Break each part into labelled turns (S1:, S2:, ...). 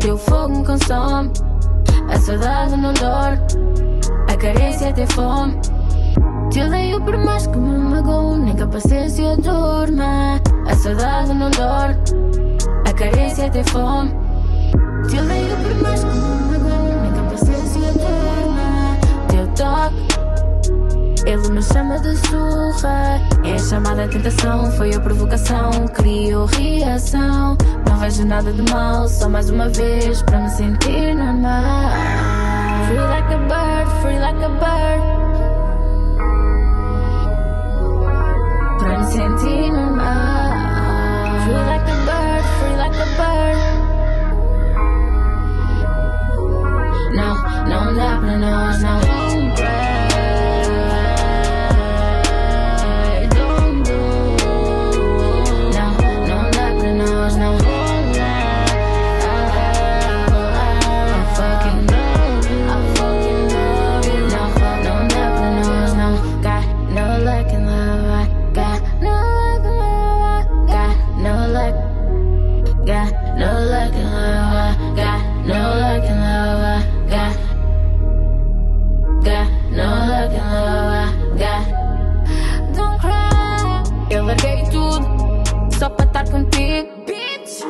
S1: teu fogo me consome. A saudade não dorme, a carência tem fome. Te odeio por mais que me magoo, nem que a paciência durma. A saudade não dorme, a carência tem fome. Te odeio por mais que me me chama de surra. É chamada tentação, foi a provocação, criou reação. Não vejo nada de mal, só mais uma vez para me sentir normal. Free like a bird, free like a bird. Pra me sentir normal. Free like a bird, free like a bird. Não, não dá pra nós, não. Só pra estar contigo, bitch.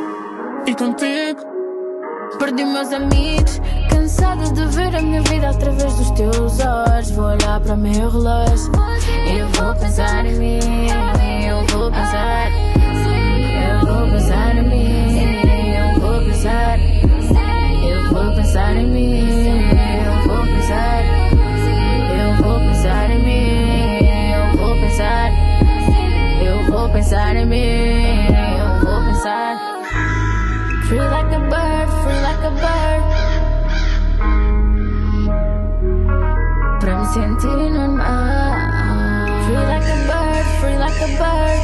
S1: E contigo. Perdi meus amigos, cansada de ver a minha vida através dos teus olhos. Vou olhar para o meu relógio e eu vou pensar em mim. Eu vou pensar, eu vou pensar em mim. Eu vou pensar, eu vou pensar em mim. Tintin on my. Free like a bird, free like a bird.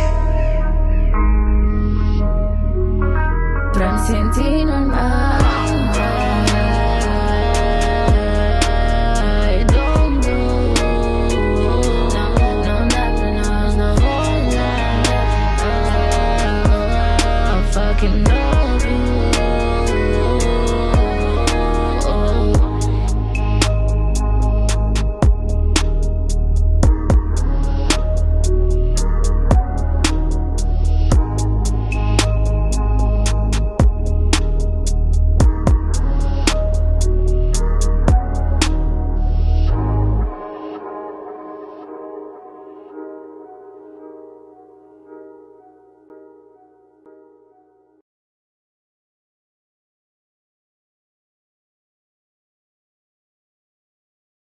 S1: From